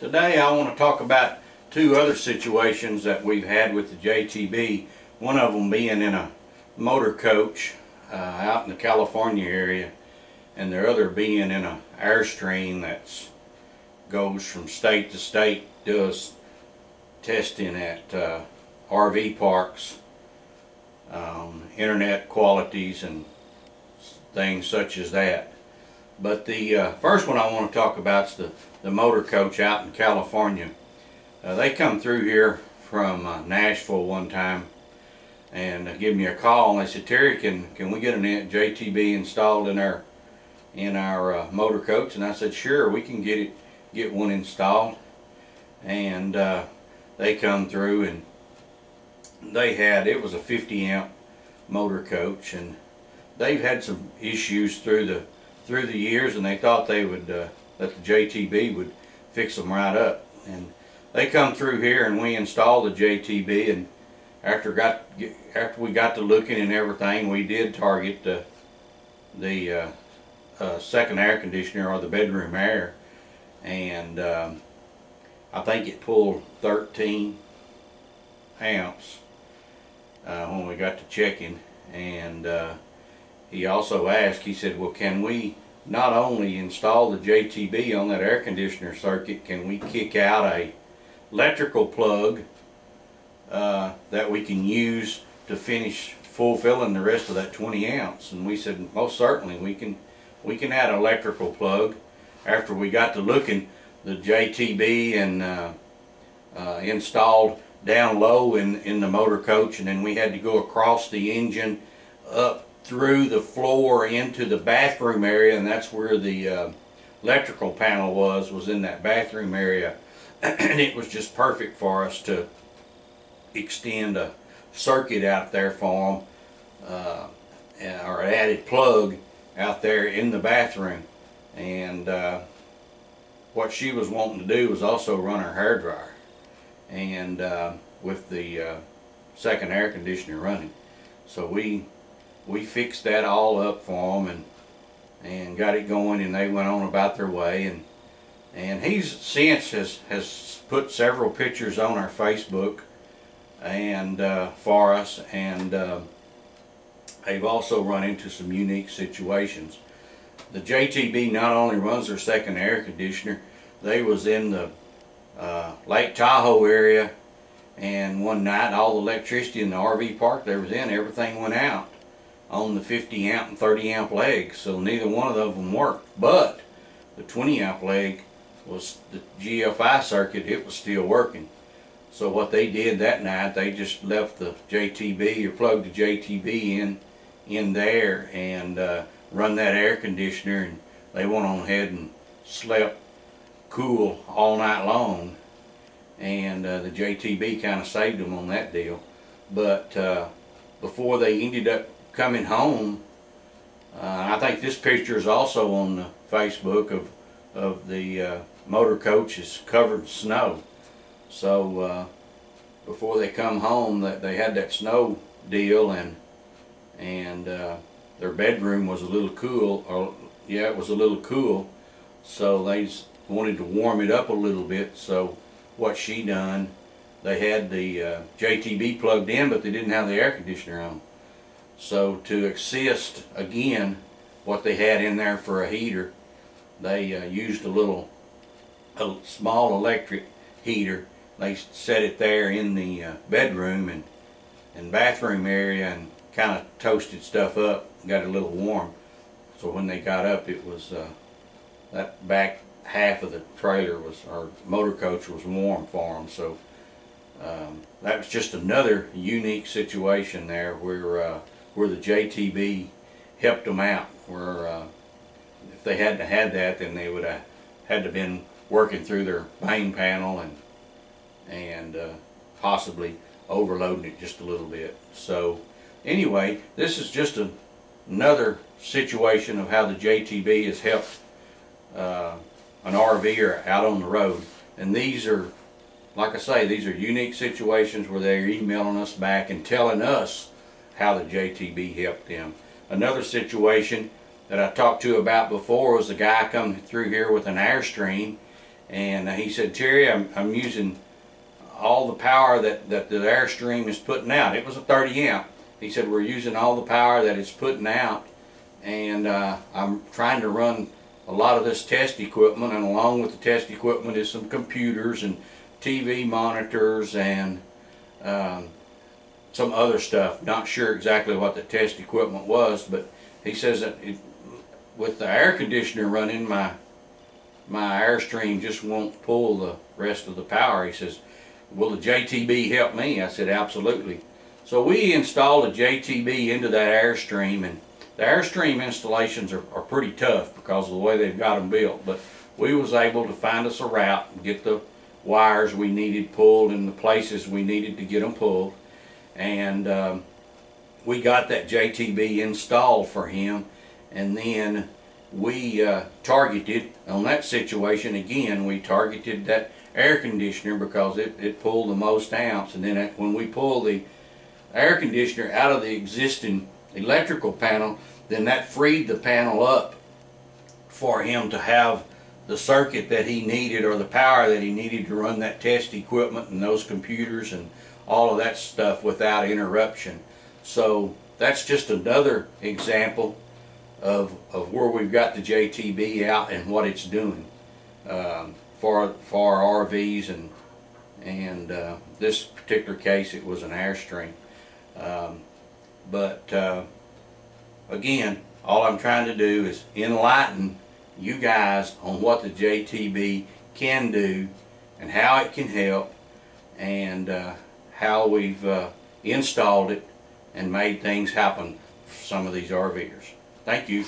Today I want to talk about two other situations that we've had with the JTB. One of them being in a motor coach uh, out in the California area and the other being in a Airstream that goes from state to state, does testing at uh, RV parks, um, internet qualities and things such as that. But the uh, first one I want to talk about is the, the motor coach out in California. Uh, they come through here from uh, Nashville one time and uh, give me a call and they said, Terry, can, can we get an JTB installed in our in our uh, motor coach? And I said, sure, we can get it, get one installed. And uh, they come through and they had, it was a 50 amp motor coach and they've had some issues through the through the years and they thought they would uh, that the JTB would fix them right up. And they come through here and we installed the JTB and after got after we got to looking and everything we did target the the uh, uh, second air conditioner or the bedroom air. And um, I think it pulled 13 amps uh, when we got to checking. And uh, he also asked, he said, well, can we not only install the JTB on that air conditioner circuit, can we kick out a electrical plug uh, that we can use to finish fulfilling the rest of that 20 ounce? And we said, most certainly, we can, we can add an electrical plug. After we got to looking, the JTB and uh, uh, installed down low in, in the motor coach and then we had to go across the engine up through the floor into the bathroom area and that's where the uh, electrical panel was was in that bathroom area. And it was just perfect for us to extend a circuit out there for them uh, or an added plug out there in the bathroom. And uh, what she was wanting to do was also run her hair dryer. And uh, with the uh, second air conditioner running. So we we fixed that all up for them and and got it going and they went on about their way and and he's since has has put several pictures on our Facebook and uh, for us and uh, they've also run into some unique situations. The JTB not only runs their second air conditioner they was in the uh, Lake Tahoe area and one night all the electricity in the RV park they was in everything went out on the 50 amp and 30 amp leg so neither one of them worked. But the 20 amp leg was the GFI circuit it was still working. So what they did that night they just left the JTB or plugged the JTB in in there and uh, run that air conditioner and they went on ahead and slept cool all night long. And uh, the JTB kind of saved them on that deal. But uh, before they ended up coming home, uh, I think this picture is also on the Facebook of, of the uh, motor coach is covered in snow. So uh, before they come home, that they had that snow deal and and uh, their bedroom was a little cool, or yeah, it was a little cool. So they wanted to warm it up a little bit. So what she done, they had the uh, JTB plugged in, but they didn't have the air conditioner on. So to assist again what they had in there for a heater, they uh, used a little, a small electric heater. They set it there in the uh, bedroom and, and bathroom area and kind of toasted stuff up, got it a little warm. So when they got up, it was uh, that back half of the trailer was, or motor coach was warm for them. So um, that was just another unique situation there where uh, where the JTB helped them out. Where uh, if they hadn't had that, then they would have had to been working through their main panel and and uh, possibly overloading it just a little bit. So anyway, this is just a, another situation of how the JTB has helped uh, an RVer out on the road. And these are, like I say, these are unique situations where they're emailing us back and telling us how the JTB helped them. Another situation that I talked to about before was a guy coming through here with an Airstream And he said, Terry, I'm, I'm using all the power that, that the Airstream is putting out. It was a 30 amp. He said, we're using all the power that it's putting out. And uh, I'm trying to run a lot of this test equipment. And along with the test equipment is some computers and TV monitors and um, some other stuff. Not sure exactly what the test equipment was, but he says that it, with the air conditioner running, my my Airstream just won't pull the rest of the power. He says, will the JTB help me? I said, absolutely. So we installed a JTB into that Airstream and the Airstream installations are, are pretty tough because of the way they've got them built. But we was able to find us a route and get the wires we needed pulled in the places we needed to get them pulled. And um, we got that JTB installed for him. And then we uh, targeted on that situation again we targeted that air conditioner because it, it pulled the most amps. And then when we pull the air conditioner out of the existing electrical panel then that freed the panel up for him to have the circuit that he needed or the power that he needed to run that test equipment and those computers and all of that stuff without interruption so that's just another example of, of where we've got the JTB out and what it's doing um, for for RVs and and uh, this particular case it was an Airstream. Um, but uh, again, all I'm trying to do is enlighten you guys on what the JTB can do and how it can help and uh, how we've uh, installed it and made things happen for some of these RVers. Thank you.